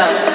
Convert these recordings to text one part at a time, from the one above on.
love.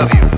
Thank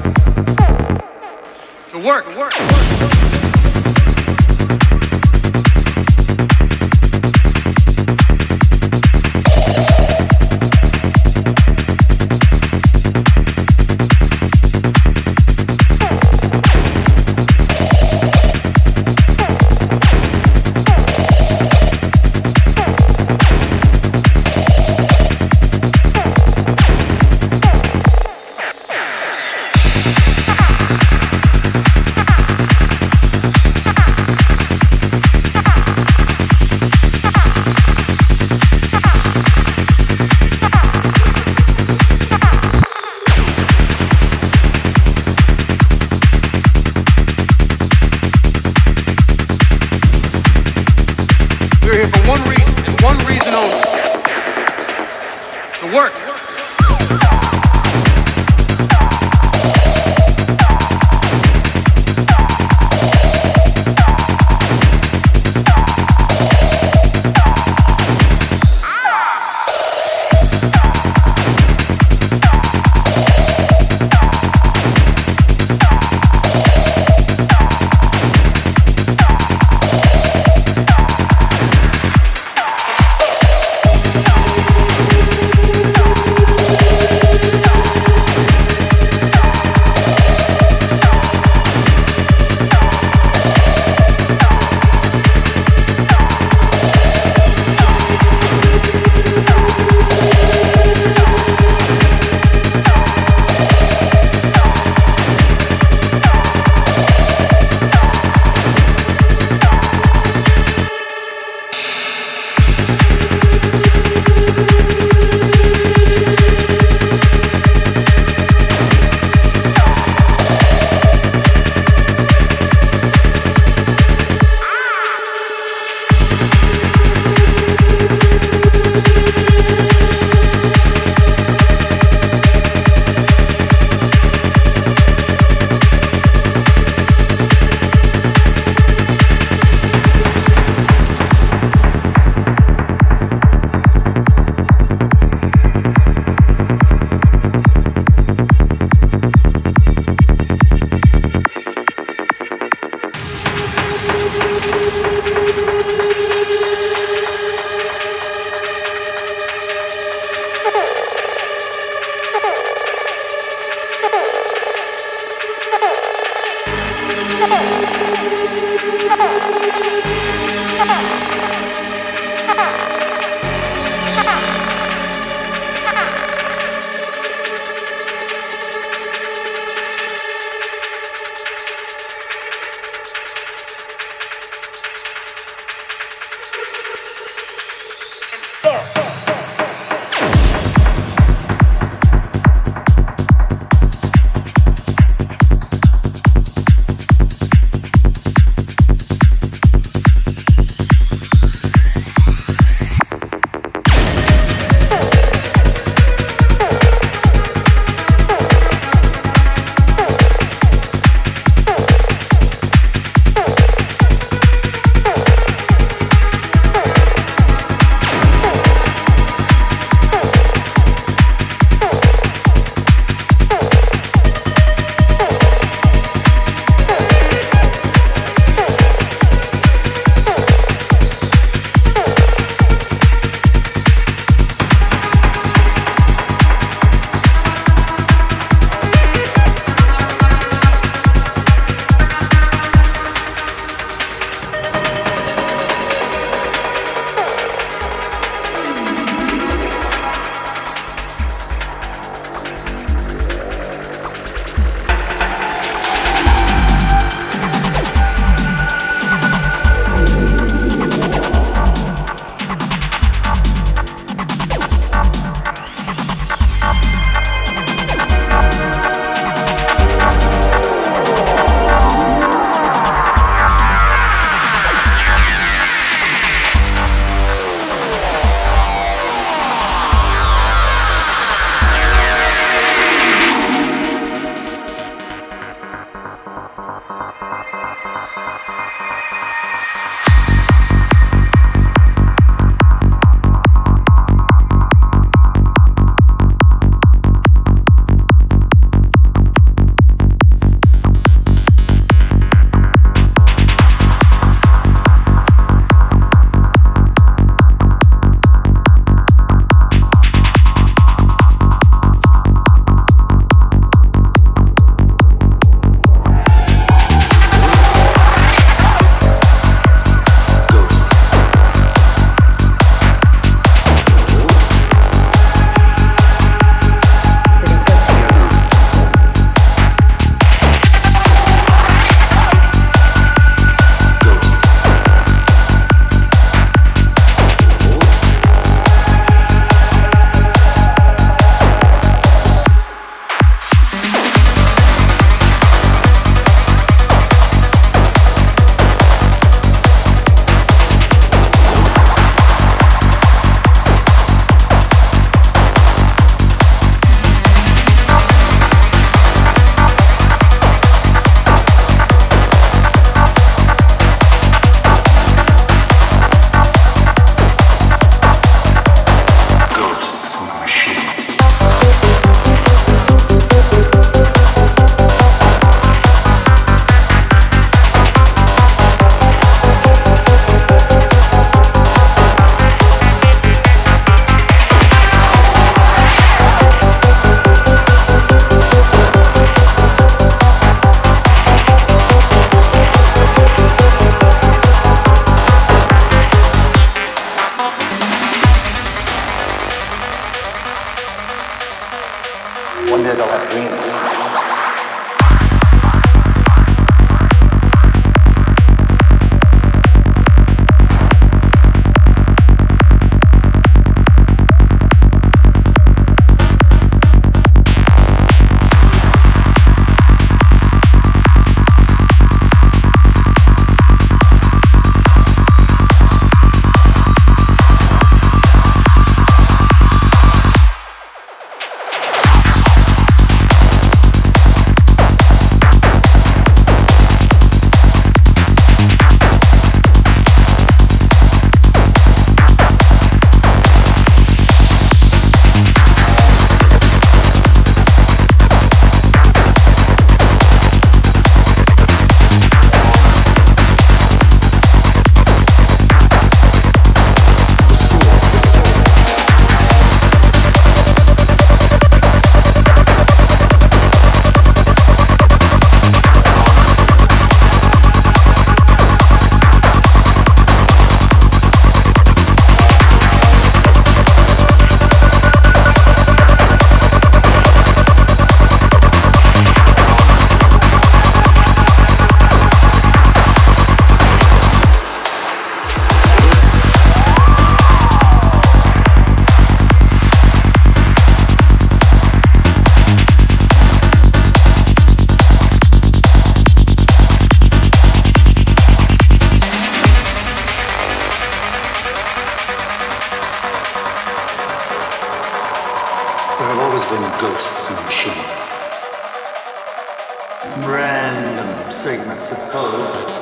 Segments of code.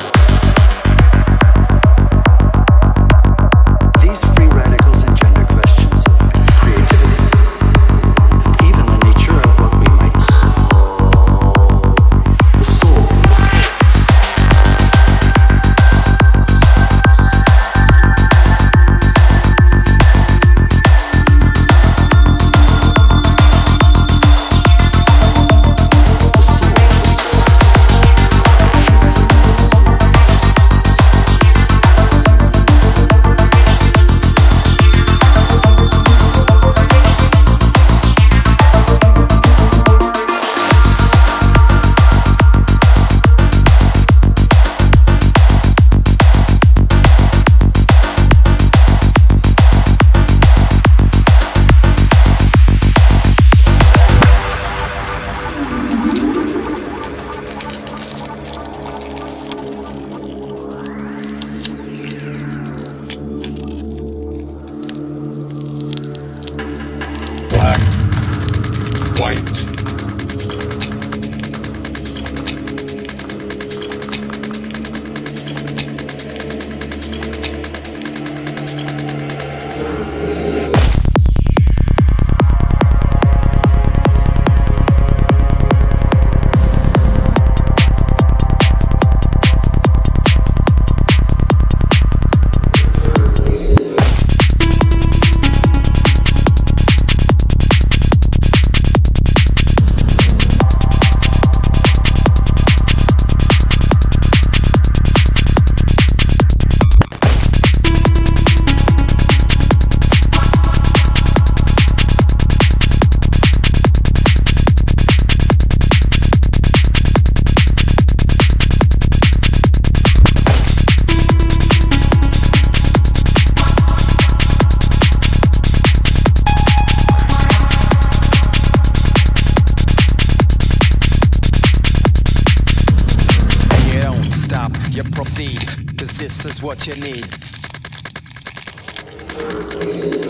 This is what you need.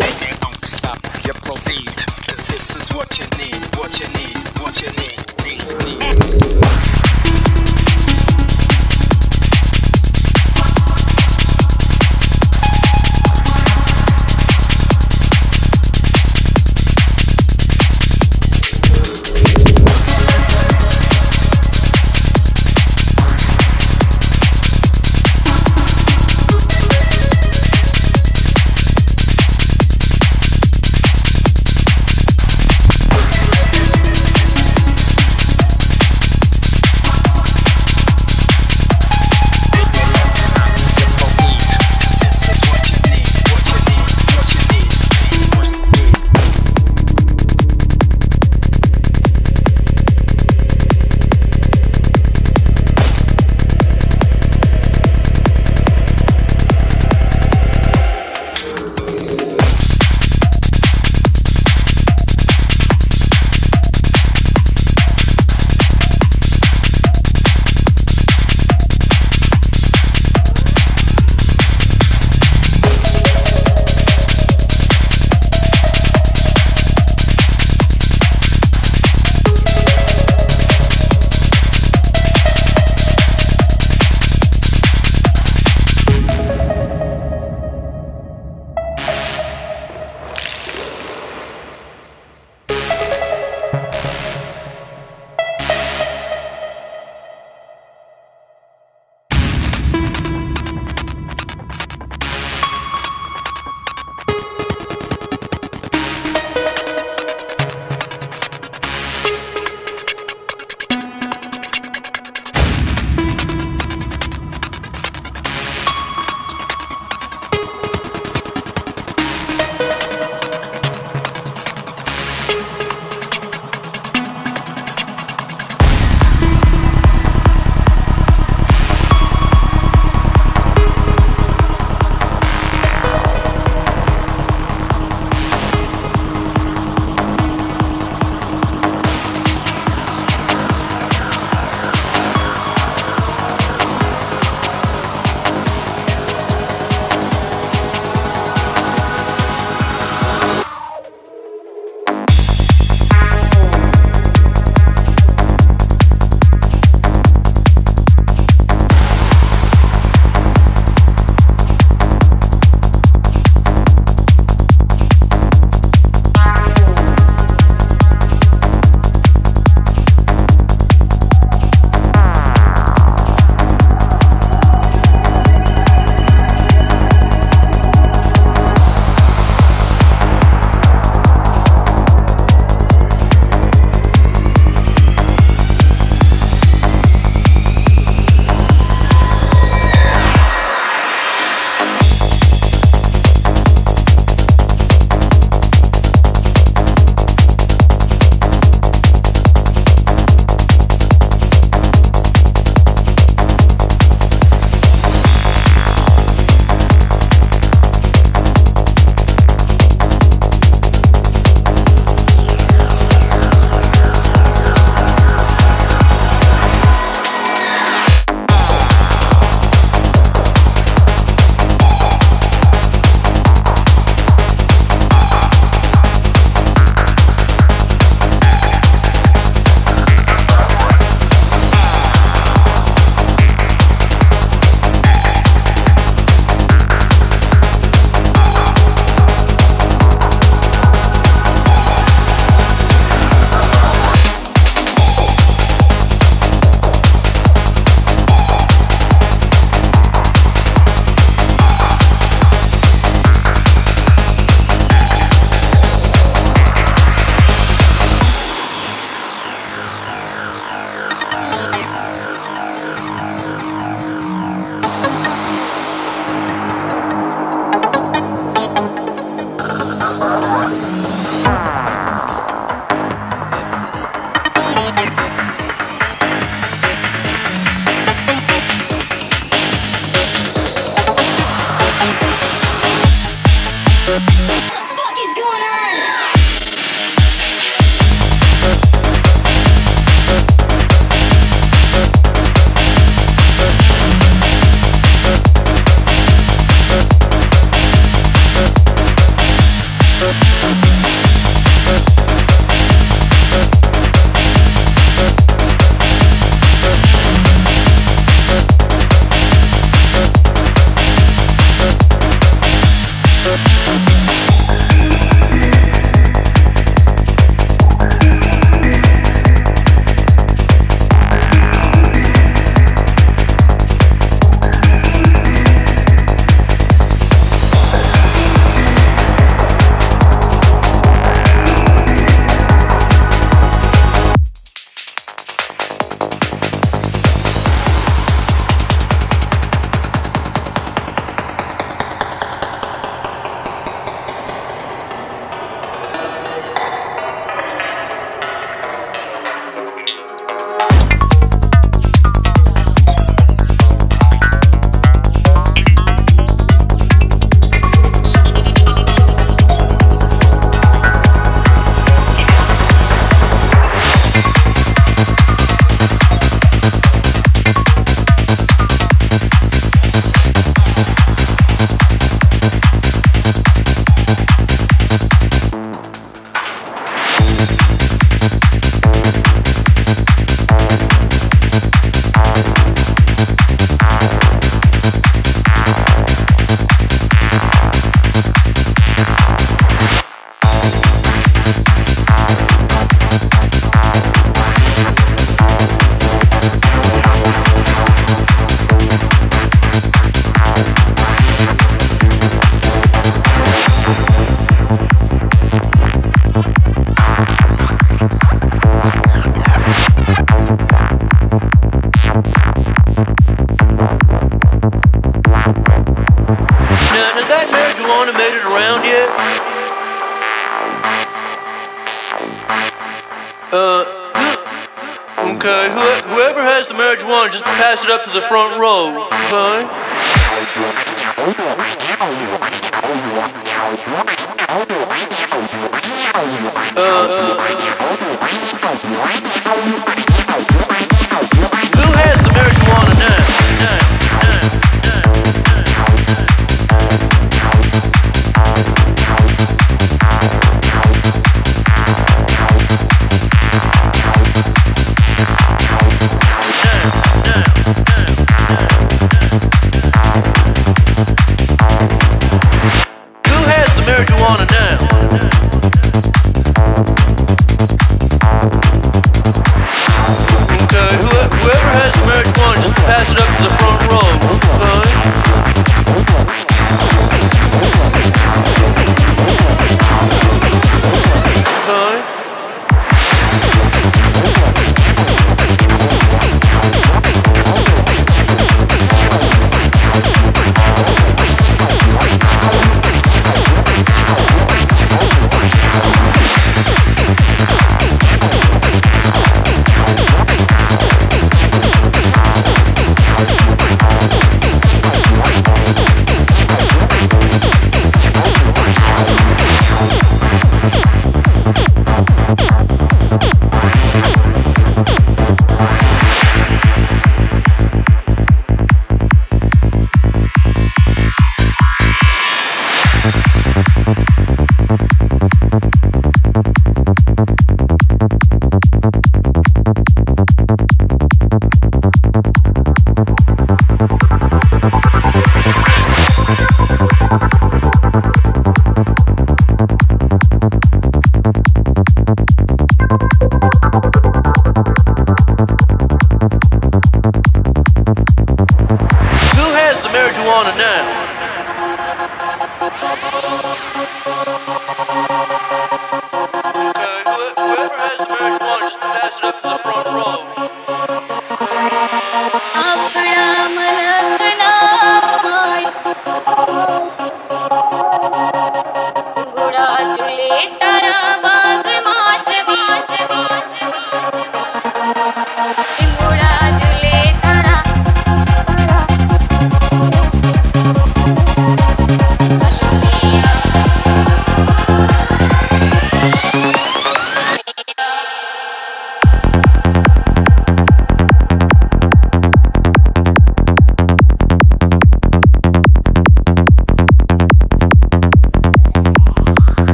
And don't stop, you proceed, cause this is what you need, what you need, what you need, need, need.